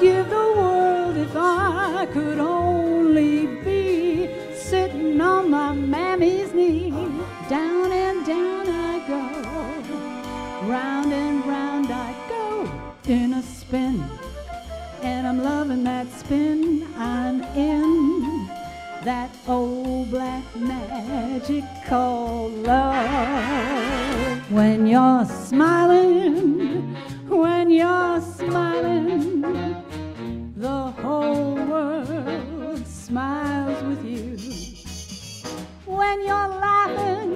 give the world if I could only be sitting on my mammy's knee. Down and down I go, round and round I go in a spin. And I'm loving that spin I'm in. That old black magic called love. When you're smiling, with you. When you're laughing,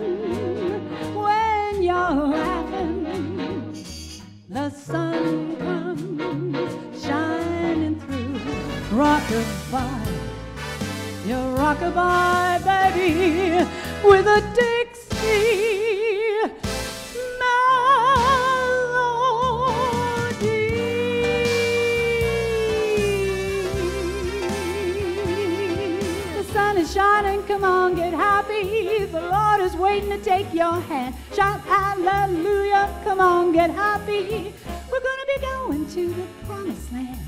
when you're laughing, the sun comes shining through. Rockabye, you're rockabye, baby, with a Dixie sun is shining, come on, get happy. The Lord is waiting to take your hand. Shout hallelujah, come on, get happy. We're gonna be going to the promised land.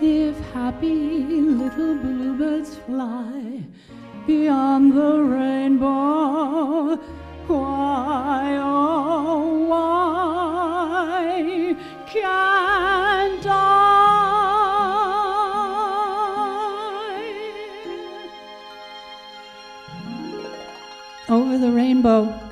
If happy little bluebirds fly beyond the rainbow, why, oh, why can't Over the rainbow